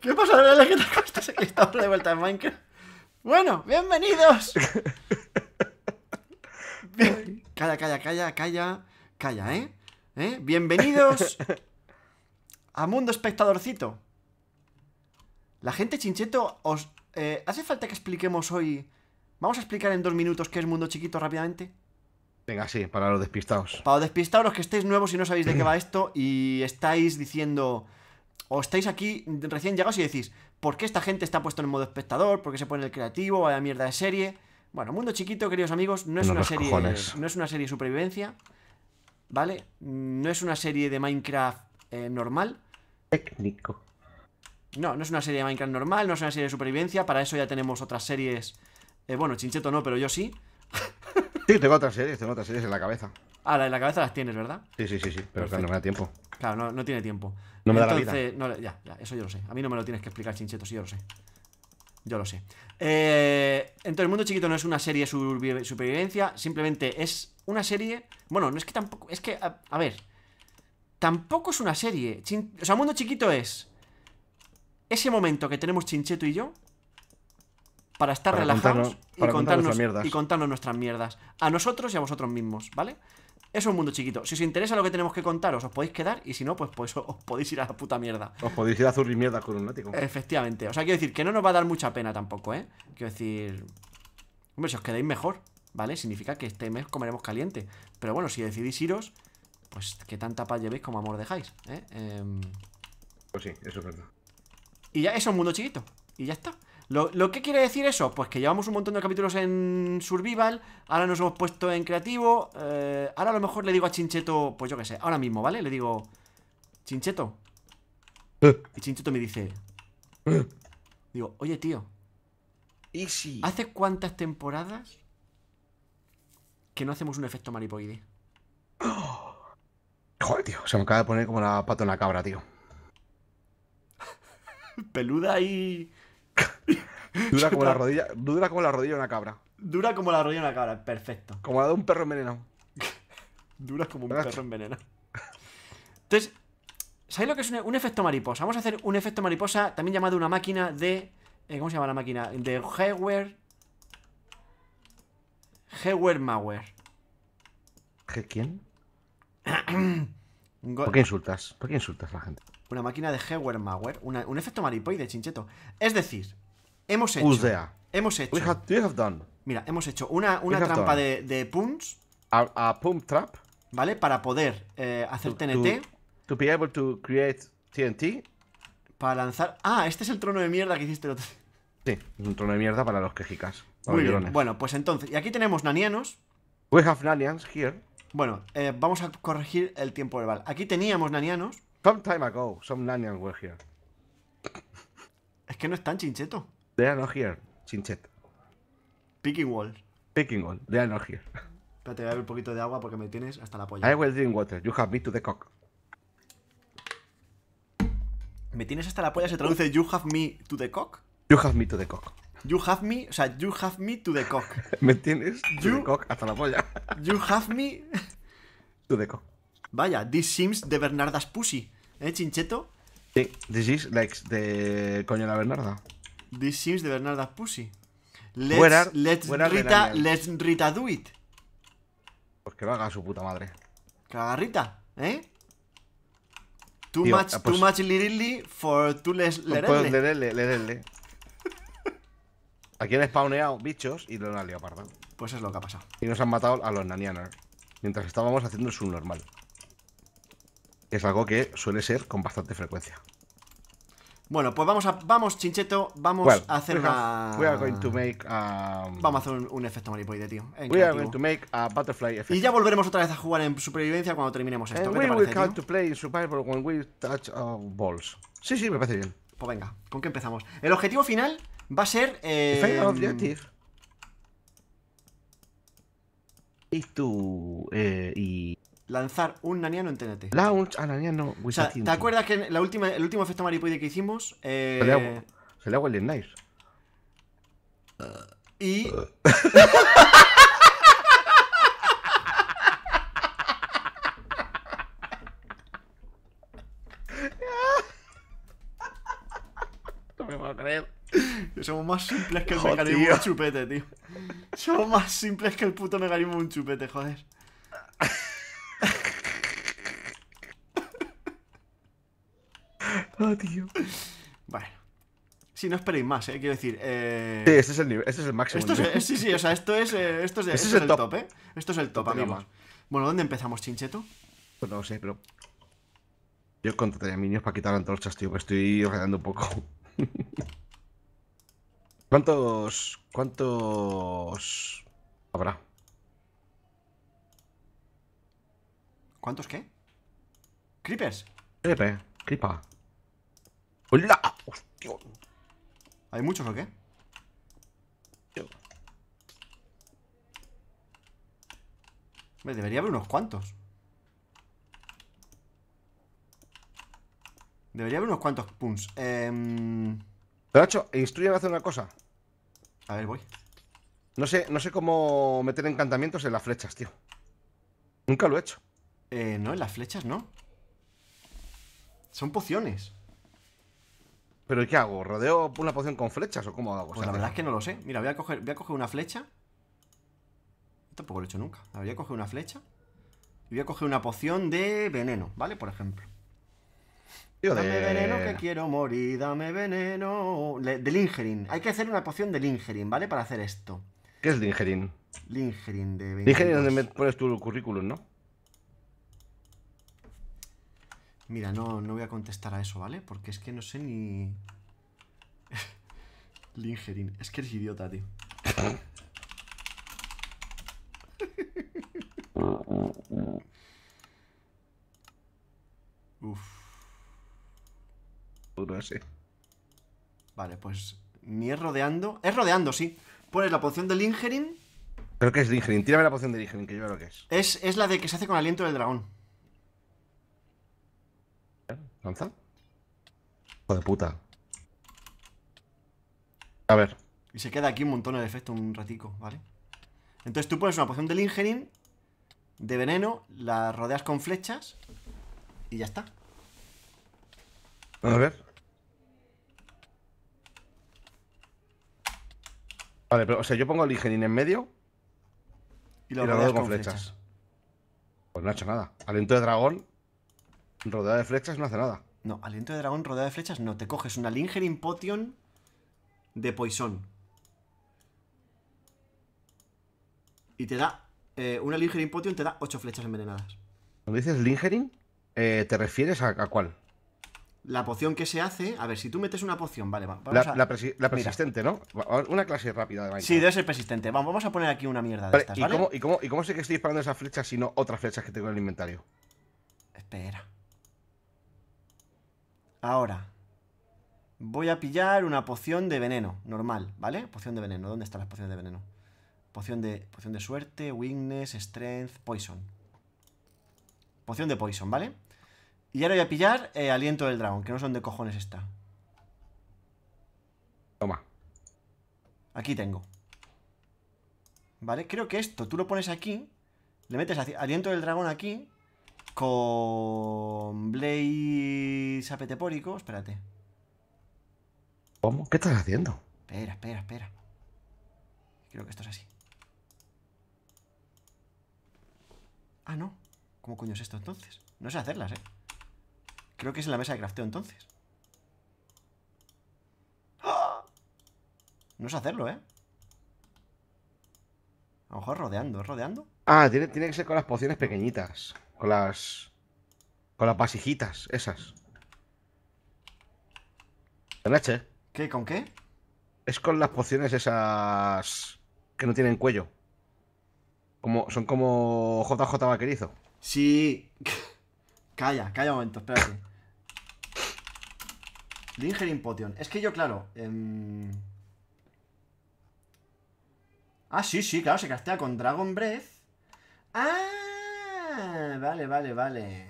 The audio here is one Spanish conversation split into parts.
¿Qué pasa, Lele? ¿Qué cuesta? Estamos de vuelta en Minecraft. Bueno, bienvenidos. Bien- Calla, calla, calla, calla, calla, ¿eh? ¿Eh? Bienvenidos a Mundo Espectadorcito. La gente chincheto, os eh, hace falta que expliquemos hoy. Vamos a explicar en dos minutos qué es Mundo Chiquito rápidamente. Venga, sí, para los despistados. Para despistaros los que estéis nuevos y no sabéis de qué va esto y estáis diciendo o estáis aquí recién llegados y decís, ¿por qué esta gente está puesto en modo espectador? ¿Por qué se pone el creativo? Vaya mierda de serie. Bueno, Mundo Chiquito, queridos amigos, no es una serie cojones. no es una serie de supervivencia, ¿vale? No es una serie de Minecraft eh, normal. Técnico. No, no es una serie de Minecraft normal, no es una serie de supervivencia, para eso ya tenemos otras series eh, bueno, Chincheto no, pero yo sí. Sí, tengo otras series, tengo otras series en la cabeza. Ah, la de la cabeza las tienes, ¿verdad? Sí, sí, sí, sí, pero Perfecto. no me da tiempo. Claro, no, no tiene tiempo. No me da la Entonces, no ya, ya, eso yo lo sé. A mí no me lo tienes que explicar, Chincheto, sí, yo lo sé. Yo lo sé. Eh, entonces, Mundo Chiquito no es una serie de supervi- supervivencia, simplemente es una serie. Bueno, no es que tampoco. Es que, a, a ver. Tampoco es una serie. Chin- o sea, Mundo Chiquito es. Ese momento que tenemos Chincheto y yo. Para estar Para relajados contarnos- y, para contarnos, mierdas. y contarnos nuestras mierdas. A nosotros y a vosotros mismos, ¿vale? Eso es un mundo chiquito. Si os interesa lo que tenemos que contaros, os podéis quedar. Y si no, pues, pues os podéis ir a la puta mierda. Os podéis ir a zurri mierda con un látigo. Efectivamente. O sea, quiero decir que no nos va a dar mucha pena tampoco, ¿eh? Quiero decir. Hombre, si os quedáis mejor, ¿vale? Significa que este mes comeremos caliente. Pero bueno, si decidís iros, pues que tanta paz llevéis como amor dejáis, ¿eh? Em, Pues sí, eso es verdad. y ya, eso es un mundo chiquito. Y ya está. Lo, lo que quiere decir eso? Pues que llevamos un montón de capítulos en Survival. Ahora nos hemos puesto en creativo. eh, ahora a lo mejor le digo a Chincheto, pues yo qué sé, ahora mismo, ¿vale? Le digo, Chincheto. Eh. Y Chincheto me dice, digo, oye tío, Easy. ¿hace cuántas temporadas que no hacemos un efecto maripoide? Joder, tío, se me acaba de poner como la pata en la cabra, tío. Peluda y Dura como la rodilla, dura como la rodilla de una cabra. dura como la rodilla de una cabra. Perfecto. Como la de un perro envenenado. Dura como un perro envenenado. Entonces, ¿sabéis lo que es un, un efecto mariposa? Vamos a hacer un efecto mariposa, también llamado una máquina de. eh, ¿Cómo se llama la máquina? De Heware. Heware. ¿Qué- ¿Quién? ¿Por qué insultas? ¿Por qué insultas a la gente? Una máquina de una- un efecto maripoide, chincheto. Es decir, hemos hecho. Hemos hecho. We have, we have done Mira, hemos hecho una, una trampa done. de, de puns, a, a pump trap ¿vale? Para poder eh, hacer to, TNT. to, to be able to create TNT. Para lanzar. Ah, este es el trono de mierda que hiciste el otro Sí, un trono de mierda para los quejicas. para Muy los bien. Bueno, pues entonces. Y aquí tenemos nanianos. We have Nanians here. Bueno, eh, vamos a corregir el tiempo verbal. Aquí teníamos nanianos. Some time ago, some Nanians were here. Es que no están chincheto. They are not here. Chinchet. Picking wall. Picking all. They are not here. Espérate, voy a beber un poquito de agua porque me tienes hasta la polla. I will drink water. You have me to the cock. Me tienes hasta la polla se traduce You have me to the cock. You have me to the cock. You have me, o sea, you have me to the cock. ¿Me tienes? To You- the cock hasta la polla. You have me. To the cock. Vaya, this seems de Bernardas Pussy. ¿Eh, chincheto? Sí, this is like the coño de la Bernarda. This seems de Bernardas Pussy. Let's, Where are- let's where are the Rita, let's Rita do it. Pues que lo haga su puta madre. Cagarrita, ¿eh? Too Tío, much, ah, pues- too much lirili for too less Pues lerele. lerele, lerele. Aquí han spawneado bichos y lo han liado parda. Pues es lo que ha pasado. Y nos han matado a los nanianos. Mientras estábamos haciendo el subnormal. Es algo que suele ser con bastante frecuencia. Bueno, pues vamos a. Vamos, chincheto, vamos Well, a hacer una. have- we are going to make um, Vamos a hacer un, un efecto maripoide, tío. en We are creativo. going to make a butterfly effect. Y ya volveremos otra vez a jugar en supervivencia cuando terminemos esto. And ¿Qué we te will parece, come tío? to play in survival when we touch our balls. Sí, sí, me parece bien. Pues venga, ¿con qué empezamos? El objetivo final va a ser. Eh, Final objective is to eh, y lanzar un naniano en TNT. launch an aniano with O sea, a. ¿te acuerdas que en la última, el último efecto maripoide que hicimos? eh, Se le hago, se le hago el nice. y. me puedo creer. Somos más simples que el Joder, mecanismo de un chupete, tío. Somos más simples que el puto mecanismo de un chupete, joder. Ah, tío. Bueno. Sí, no esperéis más, eh. Quiero decir, eh... Sí, este es el nivel, este es el máximo. Esto es, eh, sí, sí, o sea, esto es, eh, esto es, Este esto es el el top. top. ¿eh? Esto es el top, amigos. gama. Bueno, ¿dónde empezamos, Chincheto? Pues no lo sé, pero. Yo contrataría minions para quitar antorchas, tío, que estoy ordenando un poco. ¿Cuántos. ¿Cuántos. habrá? ¿Cuántos qué? ¿Creepers? Crepe, cripa. ¡Hola! ¡Hostia! ¿Hay muchos o qué? Hombre, debería haber unos cuantos. Debería haber unos cuantos puns. Em, Pero, Nacho, instruyeme a hacer una cosa. A ver, voy. No sé, no sé cómo meter encantamientos en las flechas, tío. Nunca lo he hecho. Eh, no, en las flechas no. Son pociones. ¿Pero ¿y qué hago? ¿Rodeo una poción con flechas o cómo hago? Pues la verdad es que no lo sé. Mira, voy a coger, voy a coger una flecha. Tampoco lo he hecho nunca. Voy a coger una flecha. Y voy a coger una poción de veneno, ¿vale? Por ejemplo. Tío, Dame de- veneno que quiero morir, dame veneno. Le- de Lingerin. Hay que hacer una poción de Lingerin, ¿vale? Para hacer esto. ¿Qué es Lingerin? Lingerin de 22. Lingerin es donde me pones tu currículum, ¿no? Mira, no, no voy a contestar a eso, ¿vale? Porque es que no sé ni. Lingerin. Es que eres idiota, tío. Uf. Duro ese. Vale, pues. Ni es rodeando. Es rodeando, sí. Pones la poción de Lingerin. ¿Pero qué es Lingerin? Tírame la poción de Lingerin, que yo veo lo que es. Es, es la de que se hace con aliento del dragón. ¿Lanza? Hijo de puta. A ver. Y se queda aquí un montón de efecto un ratico, ¿vale? Entonces tú pones una poción de Lingerin de veneno, la rodeas con flechas y ya está. A ver. Vale, pero, o sea, yo pongo Lingerin en medio Y y lo lo rodeas rodeo con, con flechas. flechas. Pues no ha hecho nada. Aliento de dragón, rodeado de flechas, no hace nada. No, aliento de dragón rodeado de flechas, no. Te coges una Lingerin Potion de Poison. Y te da. eh, una Lingerin Potion te da 8 flechas envenenadas. Cuando dices Lingerin, eh, ¿te refieres a, a cuál? La poción que se hace. A ver, si tú metes una poción, vale, va- vamos La, a. la la Mira. persistente, ¿no? Una clase rápida de Minecraft. Sí, debe ser persistente. Vamos, vamos a poner aquí una mierda de Vale, estas, ¿y, ¿vale? cómo, y, cómo, ¿Y cómo sé que estoy disparando esas flechas si no otras flechas que tengo en el inventario? Espera. Ahora. Voy a pillar una poción de veneno, normal, ¿vale? Poción de veneno. ¿Dónde están las pociones de veneno? Poción de, poción de suerte, weakness, strength, poison. Poción de poison, ¿vale? Y ahora voy a pillar eh, aliento del dragón, que no sé dónde cojones está. Toma. Aquí tengo. ¿Vale? Creo que esto tú lo pones aquí. Le metes aliento del dragón aquí. Con Blaze apetepórico. Espérate. ¿Cómo? ¿Qué estás haciendo? Espera, espera, espera. Creo que esto es así. Ah, no. ¿Cómo coño es esto entonces? No sé hacerlas, eh. Creo que es en la mesa de crafteo entonces. ¡Ah! No sé hacerlo, eh. A lo mejor rodeando, ¿es rodeando? Ah, tiene, tiene que ser con las pociones pequeñitas. Con las. Con las vasijitas, esas. De leche. ¿Qué? ¿Con qué? Es con las pociones esas. que no tienen cuello. Como, son como JJ Vaquerizo. Sí. calla, calla un momento, espérate. Lingerin Potion. Es que yo, claro. em, Ah, sí, sí, claro, se castea con Dragon Breath. Ah, vale, vale, vale.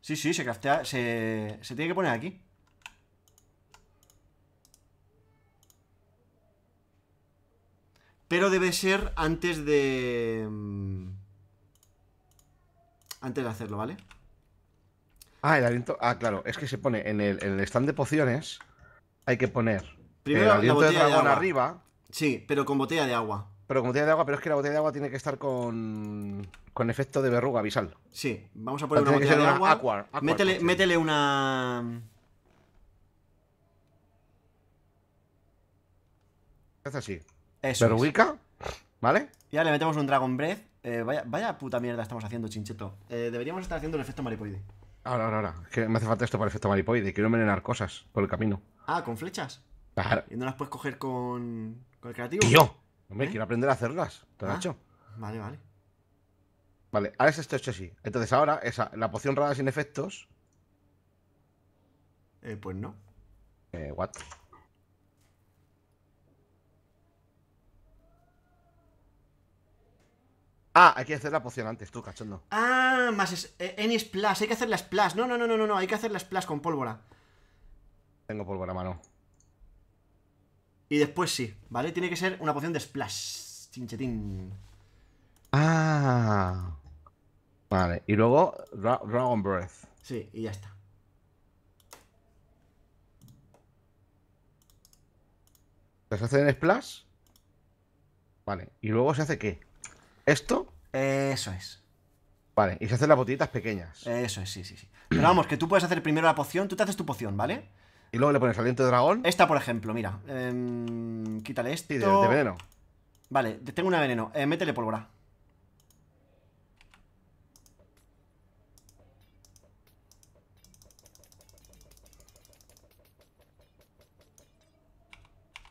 Sí, sí, se craftea. Se, se tiene que poner aquí. Pero debe ser antes de. mm, Antes de hacerlo, ¿vale? Ah, el aliento. Ah, claro, es que se pone en el, en el stand de pociones. Hay que poner Primero el la aliento de botella de dragón agua. arriba. Sí, pero con botella de agua. Pero con botella de agua, pero es que la botella de agua tiene que estar con. con efecto de verruga visal. Sí, vamos a poner una botella de una agua. aqua- aqua métele, una. Es así. Eso. Verruguica, ¿vale? Y ahora le metemos un Dragon Breath. Eh, vaya, vaya puta mierda estamos haciendo, chincheto. Eh, deberíamos estar haciendo el efecto maripoide. Ahora, ahora, ahora. Es que me hace falta esto para el efecto maripoide. Quiero envenenar cosas por el camino. Ah, con flechas. Claro. ¿Y no las puedes coger con, con el creativo? ¡Tío! Hombre, ¿Eh? quiero aprender a hacerlas. ¿Te lo Ah. hecho? Vale, vale. Vale, ahora es esto hecho así. Entonces ahora, esa, la poción rara sin efectos. Eh, pues no. Eh, what? Ah, hay que hacer la poción antes, tú, cachondo. Ah, más es, eh, Any Splash. Hay que hacer la Splash. No, no, no, no, no, no. Hay que hacer la Splash con pólvora. Tengo pólvora a mano. Y después sí, ¿vale? Tiene que ser una poción de Splash. Chinchetín. Ah. Vale, y luego Dra- Dragon Breath. Sí, y ya está. ¿Se hace en Splash? Vale, y luego se hace qué? Esto. Eso es. Vale, y se hacen las botellitas pequeñas. Eso es, sí, sí, sí. Pero vamos, que tú puedes hacer primero la poción. Tú te haces tu poción, ¿vale? Y luego le pones aliento de dragón. Esta, por ejemplo, mira. em, quítale esto. Sí, de, de veneno. Vale, tengo una veneno. Eh, métele pólvora.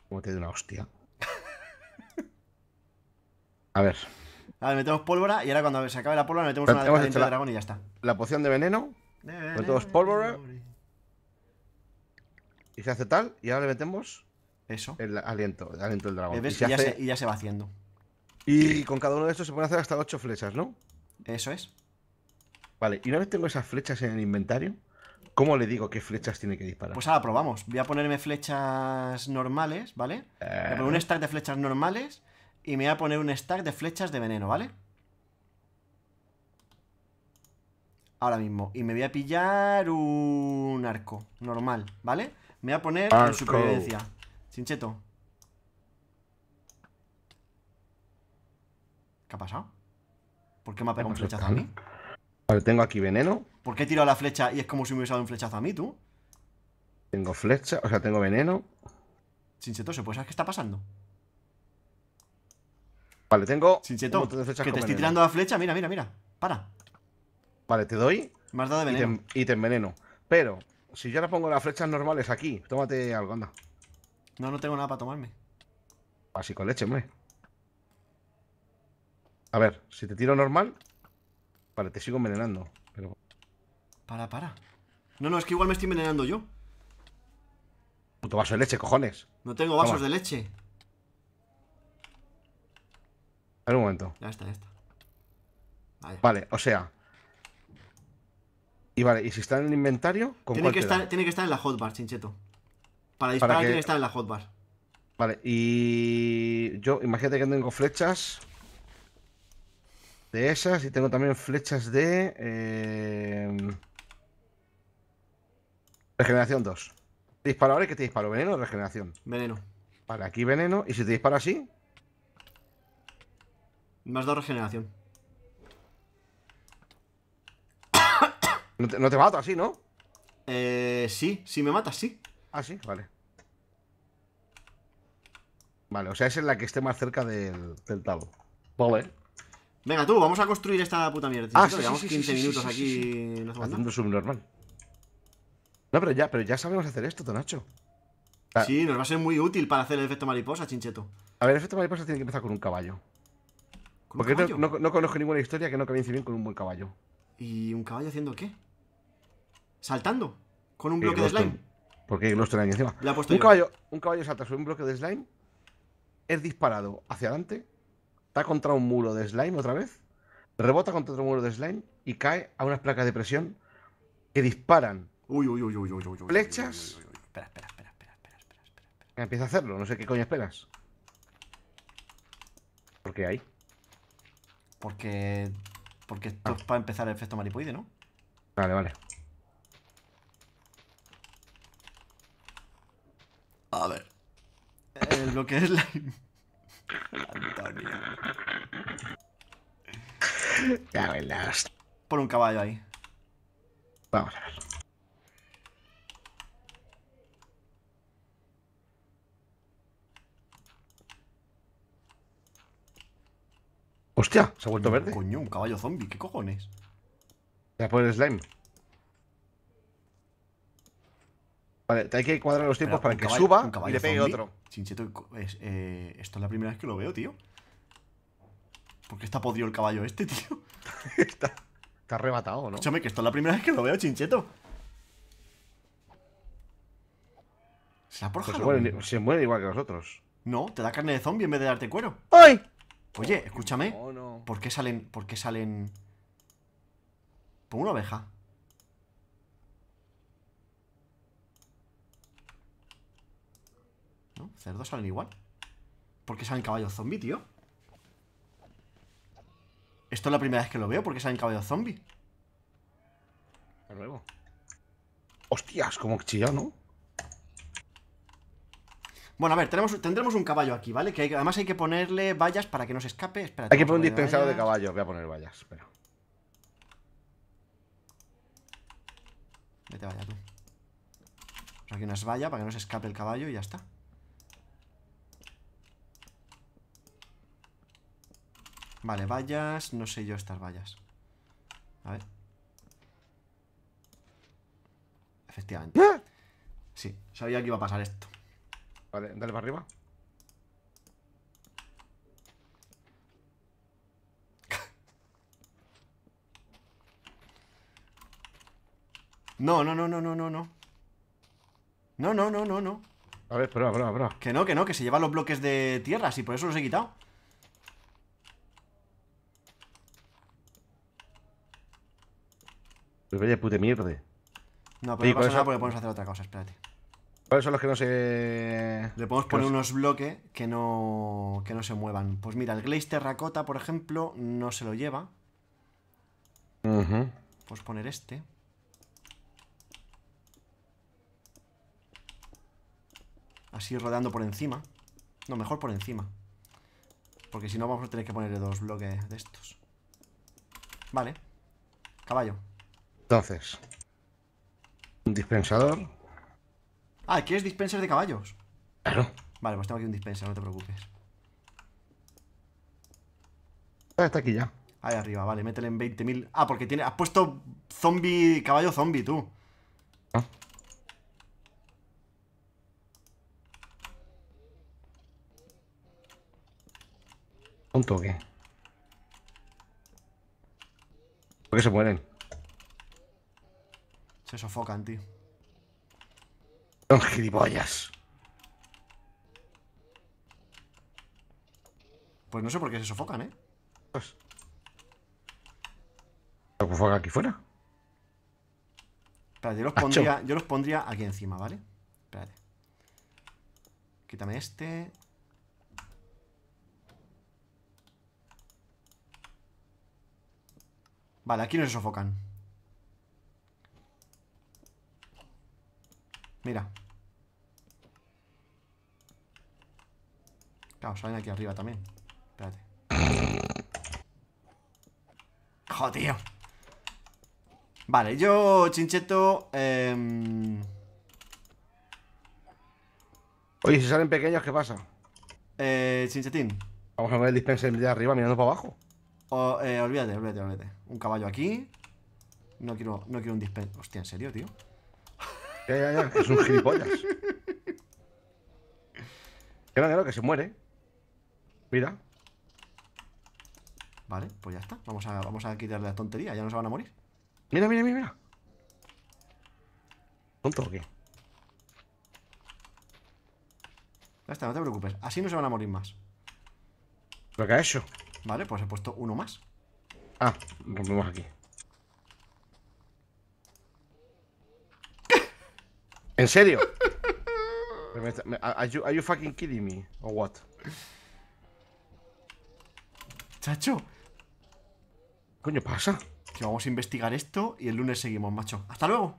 Como te doy una hostia. A ver, Vale, metemos pólvora y ahora cuando se acabe la pólvora metemos Pero una de de dragón y ya está. la poción de veneno. Metemos pólvora. Y se hace tal. Y ahora le metemos Eso. el aliento, el aliento del Eh, dragón. ¿ves? Y, se Y ya, hace- se, y ya se va haciendo. y con cada uno de estos se pueden hacer hasta 8 flechas, ¿no? Eso es. Vale, y una vez tengo esas flechas en el inventario, ¿cómo le digo qué flechas tiene que disparar? Pues ahora probamos. Voy a ponerme flechas normales, ¿vale? Voy a poner un Eh, stack de flechas normales y me voy a poner un stack de flechas de veneno, ¿vale? Ahora mismo. Y me voy a pillar un arco normal, ¿vale? Me voy a poner en supervivencia. Chincheto. ¿Qué ha pasado? ¿Por qué me ha pegado un ¿Qué ha flechazo a mí? Vale, tengo aquí veneno, ¿Por qué he tirado la flecha y es como si me hubiese dado un flechazo a mí, tú? tengo flecha, o sea, tengo veneno. Chincheto, ¿se puede saber qué está pasando? Vale, tengo Chincheto, un de que te estoy veneno. tirando la flecha, mira, mira, mira. Para. Vale, te doy Me has dado de y te, veneno. y te enveneno. Pero, si yo ahora pongo las flechas normales aquí, tómate algo, anda. No, no tengo nada para tomarme. Así con leche, hombre. A ver, si te tiro normal. Vale, te sigo envenenando. Pero Para, para. No, no, es que igual me estoy envenenando yo. puto vaso de leche, cojones. No tengo vasos Toma. de leche. A ver un momento. Ya está, ya está. Vaya. Vale, o sea. Y vale, y si está en el inventario, ¿con Tiene cuál que, te da? estar, tiene que estar en la hotbar, chincheto. Para disparar que- tiene que estar en la hotbar. Vale, y yo, imagínate que tengo flechas de esas y tengo también flechas de eh, regeneración 2. Disparo ahora y que te disparo, veneno o regeneración. Veneno. Vale, aquí veneno, y si te disparo así, Me has dado regeneración. No te, no te mato así, ¿no? Eh, sí, si me matas, sí. Ah, sí, vale. Vale, o sea, esa es la que esté más cerca del, del tabo. Vale. Venga, tú, vamos a construir esta puta mierda. Ah, sí, Llevamos sí, sí, 15 sí, sí, minutos sí, aquí. sí, no Haciendo subnormal. No, pero ya, pero ya sabemos hacer esto, Tonacho. Ah. Sí, nos va a ser muy útil para hacer el efecto mariposa, chincheto. A ver, el efecto mariposa tiene que empezar con un caballo. ¿Con un Porque no- no conozco ninguna historia que no comience bien con un buen caballo. ¿Y un caballo haciendo qué? ¿Saltando? ¿Con un bloque de slime? Porque hay Glowstone ahí encima. Le ha puesto Un yo. caballo, un caballo salta sobre un bloque de slime, es disparado hacia adelante, está contra un muro de slime otra vez, rebota contra otro muro de slime y cae a unas placas de presión que disparan. Uy, uy, uy, uy, uy, uy, Flechas. Espera, espera, espera, espera, espera, espera, espera. Empieza a hacerlo, no sé qué coño esperas. ¿Por qué hay? Porque. Porque esto Ah. es para empezar el efecto maripoide, ¿no? Vale, vale. A ver. El bloque de slime. Antonio. Ya verás. Pon un caballo ahí. Vamos a ver. Hostia, se ha vuelto verde. Coño, un caballo zombie, ¿qué cojones? Ya por el slime. Vale, te hay que cuadrar los tiempos para que caballo- suba y le pegue zombie. otro. Chincheto, es- eh, esto es la primera vez que lo veo, tío. ¿Por qué está podrido el caballo este, tío? está, está arrebatado, ¿no? Escúchame, que esto es la primera vez que lo veo, Chincheto. ¿Será por Pues se, muere, se muere igual que nosotros. No, te da carne de zombie en vez de darte cuero. ¡Ay! Oye, escúchame. No, no. ¿Por qué salen. ¿Por qué salen. Pon una oveja. ¿No? Cerdos salen igual. ¿Por qué salen caballos zombie, tío? Esto es la primera vez que lo veo. ¿Por qué salen caballos zombie? De nuevo. Hostias, como chillado, ¿no? Bueno, a ver, tenemos, tendremos un caballo aquí, ¿vale? Que hay- además hay que ponerle vallas para que no se escape. Espérate, Hay que poner un dispensador de caballos. Voy a poner vallas, espera. Vete vaya tú. Pues aquí unas vallas para que no se escape el caballo y ya está. Vale, vallas. No sé yo estas vallas. A ver. Efectivamente. Sí, sabía que iba a pasar esto. Vale, dale para arriba. No, no, no, no, no, no, no. No, no, no, no, no. A ver, prueba, prueba, prueba. Que no, que no, que se llevan los bloques de tierras y por eso los he quitado. Pues vaya puta mierda. No, pero no pasa nada porque podemos hacer otra cosa, espérate. ¿Cuáles son los que no se. Le podemos poner se- unos bloques que no, que no se muevan. Pues mira, el Glaze Terracota, por ejemplo, no se lo lleva. Ujú. Pues poner este. Así rodeando por encima. No, mejor por encima. Porque si no vamos a tener que ponerle dos bloques de estos. Vale. Caballo. Entonces. Un dispensador. Ah, ¿quieres dispenser de caballos? Claro. Vale, pues tengo aquí un dispenser, no te preocupes. Ah, está aquí ya. Ahí arriba, vale, métele en 20.000. Ah, porque tiene. Has puesto zombie. Caballo zombie, tú. Ah. Un toque. ¿Por qué se mueren? Se sofocan, tío. Son gilipollas. Pues no sé por qué se sofocan, ¿eh? Pues. ¿Lo que fue aquí fuera? Espérate, yo los pondría, yo los pondría aquí encima, ¿vale? Espérate. Quítame este. Vale, aquí no se sofocan. Mira. Claro, salen aquí arriba también. Espérate. ¡Jo, tío! Vale, yo, Chincheto. em, Oye, si salen pequeños, ¿qué pasa? eh, Chinchetín. Vamos a ver el dispenser de arriba mirando para abajo. o- eh, olvídate, olvídate, olvídate. Un caballo aquí. No quiero, no quiero un dispen. Hostia, ¿en serio, tío? Ya, ya, ya, que es un gilipollas. No, que se muere. Mira. Vale, pues ya está. Vamos a, vamos a quitarle la tontería, ya no se van a morir. Mira, mira, mira, mira. ¿Tonto o qué? Ya está, no te preocupes. Así no se van a morir más. ¿Lo que ha hecho? Vale, pues he puesto uno más. Ah, rompemos aquí. ¿En serio? Are you, are you fucking kidding me? Or what? Chacho, ¿Qué coño pasa? que vamos a investigar esto y el lunes seguimos, macho. Hasta luego.